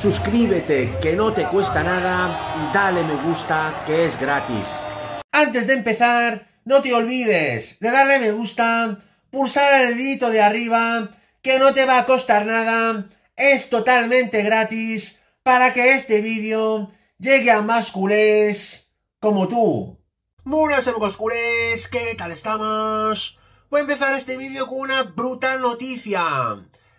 suscríbete que no te cuesta nada y dale me gusta que es gratis. Antes de empezar, no te olvides de darle me gusta, pulsar el dedito de arriba, que no te va a costar nada, es totalmente gratis para que este vídeo llegue a más culés como tú. Buenas amigos culés, ¿qué tal estamos? Voy a empezar este vídeo con una brutal noticia.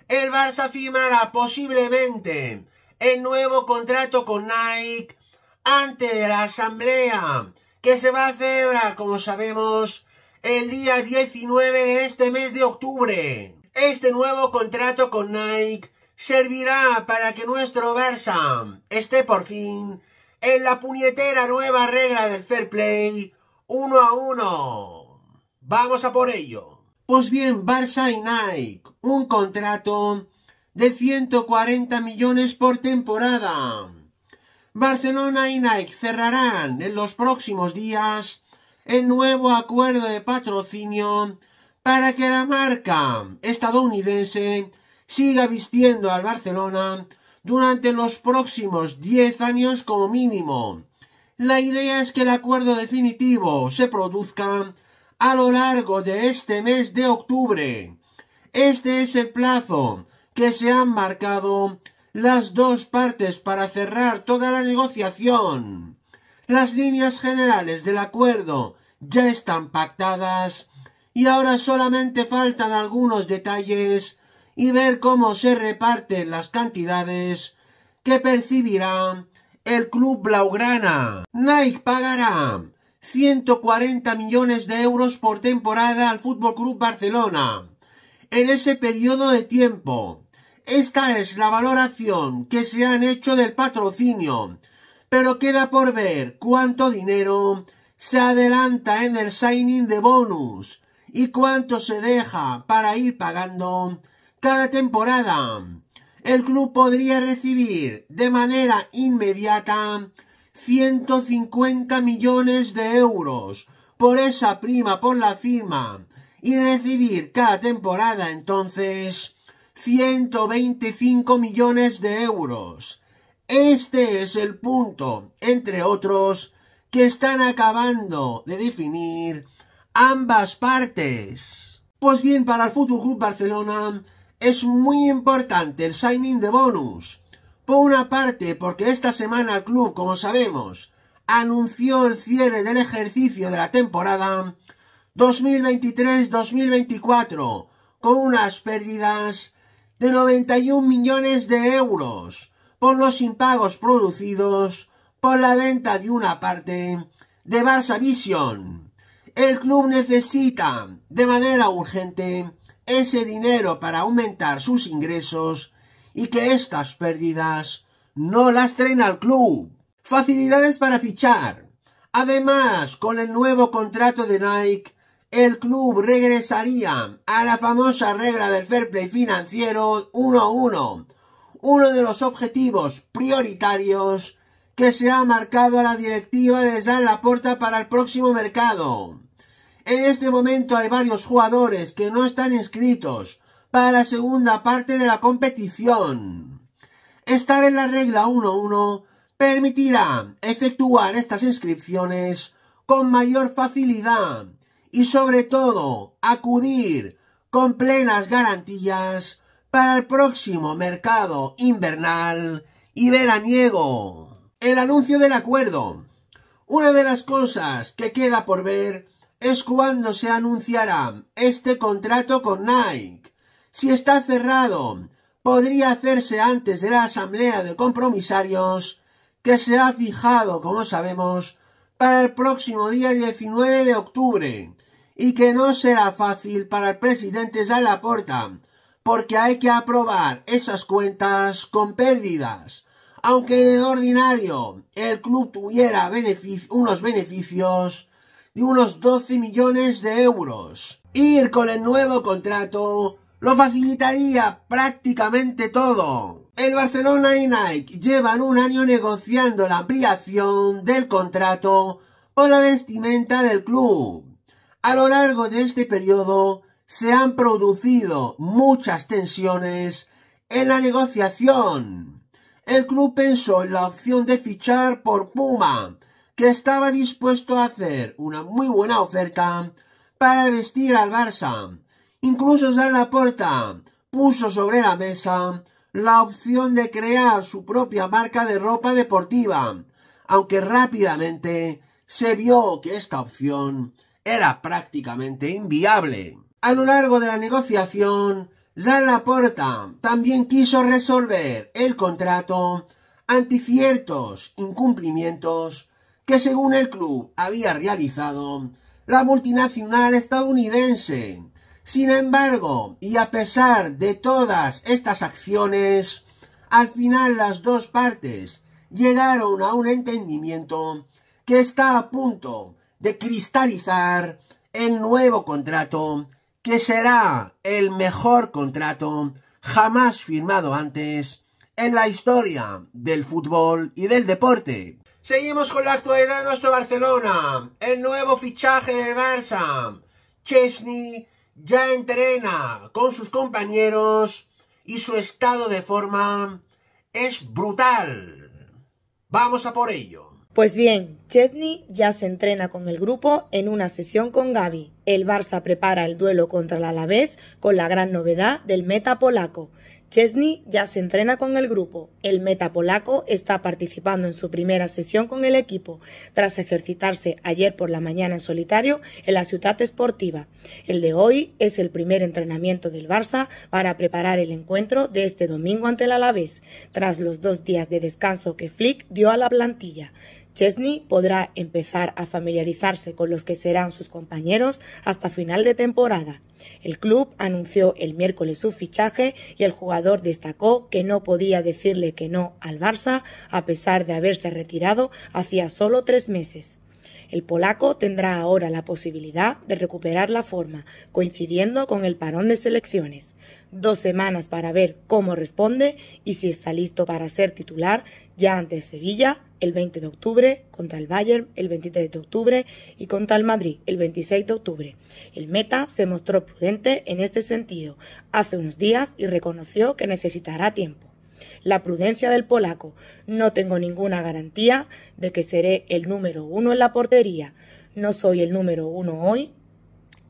El Barça firmará posiblemente el nuevo contrato con Nike antes de la asamblea que se va a celebrar, como sabemos, el día 19 de este mes de octubre. Este nuevo contrato con Nike servirá para que nuestro Barça esté por fin en la puñetera nueva regla del fair play uno a uno. Vamos a por ello. Pues bien, Barça y Nike, un contrato de 140 millones por temporada. Barcelona y Nike cerrarán en los próximos días el nuevo acuerdo de patrocinio para que la marca estadounidense siga vistiendo al Barcelona durante los próximos 10 años como mínimo. La idea es que el acuerdo definitivo se produzca a lo largo de este mes de octubre. Este es el plazo que se han marcado las dos partes para cerrar toda la negociación. Las líneas generales del acuerdo ya están pactadas y ahora solamente faltan algunos detalles y ver cómo se reparten las cantidades que percibirá el club Blaugrana. Nike pagará 140 millones de euros por temporada al Fútbol Club Barcelona en ese periodo de tiempo. Esta es la valoración que se han hecho del patrocinio, pero queda por ver cuánto dinero se adelanta en el signing de bonus y cuánto se deja para ir pagando cada temporada. El club podría recibir de manera inmediata 150 millones de euros por esa prima por la firma y recibir cada temporada entonces 125 millones de euros. Este es el punto, entre otros, que están acabando de definir ambas partes. Pues bien, para el Fútbol Club Barcelona es muy importante el signing de bonus. Por una parte, porque esta semana el club, como sabemos, anunció el cierre del ejercicio de la temporada 2023-2024 con unas pérdidas de 91 millones de euros por los impagos producidos por la venta de una parte de Barça Vision. El club necesita de manera urgente ese dinero para aumentar sus ingresos y que estas pérdidas no lastren al club. Facilidades para fichar. Además, con el nuevo contrato de Nike, el club regresaría a la famosa regla del fair play financiero 1-1, uno de los objetivos prioritarios que se ha marcado a la directiva de Jean Laporta para el próximo mercado. En este momento hay varios jugadores que no están inscritos para la segunda parte de la competición. Estar en la regla 1-1 permitirá efectuar estas inscripciones con mayor facilidad y sobre todo acudir con plenas garantías para el próximo mercado invernal y veraniego. El anuncio del acuerdo. Una de las cosas que queda por ver es cuándo se anunciará este contrato con Nike. Si está cerrado, podría hacerse antes de la asamblea de compromisarios que se ha fijado, como sabemos, para el próximo día 19 de octubre y que no será fácil para el presidente Laporta porque hay que aprobar esas cuentas con pérdidas. Aunque de ordinario el club tuviera unos beneficios de unos 12 millones de euros. Ir con el nuevo contrato lo facilitaría prácticamente todo. El Barcelona y Nike llevan un año negociando la ampliación del contrato por la vestimenta del club. A lo largo de este periodo se han producido muchas tensiones en la negociación. el club pensó en la opción de fichar por Puma, que estaba dispuesto a hacer una muy buena oferta para vestir al Barça. Incluso Jean Laporta puso sobre la mesa la opción de crear su propia marca de ropa deportiva, aunque rápidamente se vio que esta opción era prácticamente inviable. A lo largo de la negociación, Jean Laporta también quiso resolver el contrato ante ciertos incumplimientos que según el club había realizado la multinacional estadounidense. Sin embargo, y a pesar de todas estas acciones, al final las dos partes llegaron a un entendimiento que está a punto de cristalizar el nuevo contrato que será el mejor contrato jamás firmado antes en la historia del fútbol y del deporte. Seguimos con la actualidad de nuestro Barcelona. El nuevo fichaje del Barça. Chesney ya entrena con sus compañeros y su estado de forma es brutal. Vamos a por ello. Pues bien, Chesney ya se entrena con el grupo en una sesión con Gaby. El Barça prepara el duelo contra el Alavés con la gran novedad del meta polaco. Chesney ya se entrena con el grupo. El meta polaco está participando en su primera sesión con el equipo, tras ejercitarse ayer por la mañana en solitario en la ciudad esportiva. El de hoy es el primer entrenamiento del Barça para preparar el encuentro de este domingo ante el Alavés, tras los dos días de descanso que Flick dio a la plantilla. Chesney podrá empezar a familiarizarse con los que serán sus compañeros hasta final de temporada. El club anunció el miércoles su fichaje y el jugador destacó que no podía decirle que no al Barça a pesar de haberse retirado hacía solo tres meses. El polaco tendrá ahora la posibilidad de recuperar la forma, coincidiendo con el parón de selecciones. Dos semanas para ver cómo responde y si está listo para ser titular ya ante Sevilla el 20 de octubre, contra el Bayern el 23 de octubre y contra el Madrid el 26 de octubre. El Meta se mostró prudente en este sentido hace unos días y reconoció que necesitará tiempo la prudencia del polaco. No tengo ninguna garantía de que seré el número uno en la portería. No soy el número uno hoy,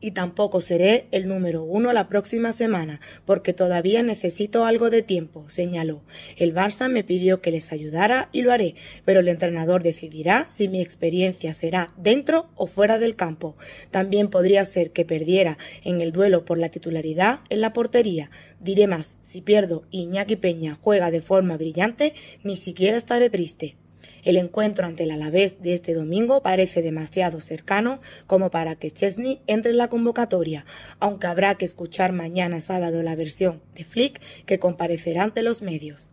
y tampoco seré el número uno la próxima semana, porque todavía necesito algo de tiempo, señaló. El Barça me pidió que les ayudara y lo haré, pero el entrenador decidirá si mi experiencia será dentro o fuera del campo. También podría ser que perdiera en el duelo por la titularidad en la portería. Diré más, si pierdo y Iñaki Peña juega de forma brillante, ni siquiera estaré triste. El encuentro ante el Alavés de este domingo parece demasiado cercano como para que Chesney entre en la convocatoria, aunque habrá que escuchar mañana sábado la versión de Flick que comparecerá ante los medios.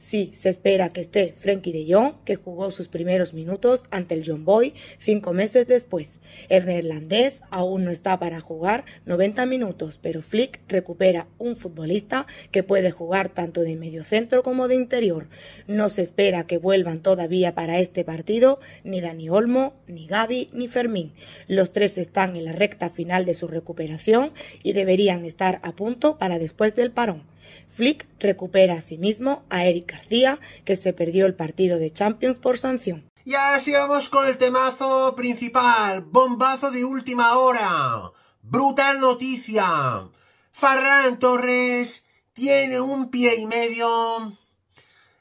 Sí, se espera que esté Frankie de Jong, que jugó sus primeros minutos ante el John Boy cinco meses después. El neerlandés aún no está para jugar 90 minutos, pero Flick recupera un futbolista que puede jugar tanto de mediocentro como de interior. No se espera que vuelvan todavía para este partido ni Dani Olmo, ni Gaby, ni Fermín. Los tres están en la recta final de su recuperación y deberían estar a punto para después del parón. Flick recupera asimismo a Eric García, que se perdió el partido de Champions por sanción. Y así vamos con el temazo principal, bombazo de última hora, brutal noticia. Farran Torres tiene un pie y medio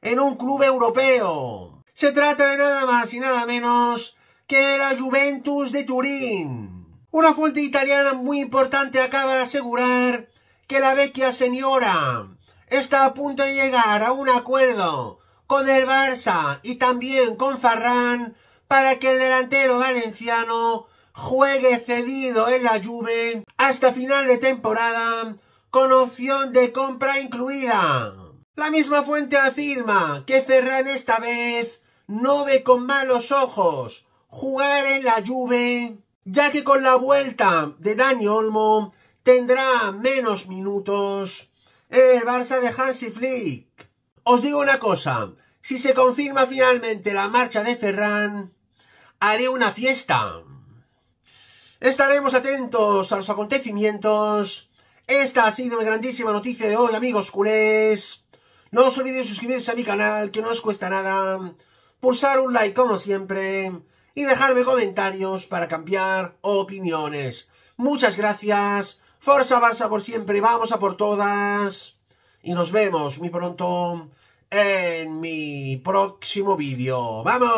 en un club europeo. Se trata de nada más y nada menos que de la Juventus de Turín. Una fuente italiana muy importante acaba de asegurar que la vecchia señora está a punto de llegar a un acuerdo con el Barça y también con Farran para que el delantero valenciano juegue cedido en la Juve hasta final de temporada con opción de compra incluida. La misma fuente afirma que Ferran esta vez no ve con malos ojos jugar en la Juve, ya que con la vuelta de Dani Olmo tendrá menos minutos el Barça de Hansi Flick. Os digo una cosa, si se confirma finalmente la marcha de Ferran, haré una fiesta. Estaremos atentos a los acontecimientos. Esta ha sido mi grandísima noticia de hoy, amigos culés. No os olvidéis suscribirse a mi canal, que no os cuesta nada, pulsar un like como siempre y dejarme comentarios para cambiar opiniones. Muchas gracias. Forza Barça por siempre, vamos a por todas. Y nos vemos muy pronto en mi próximo vídeo. ¡Vamos!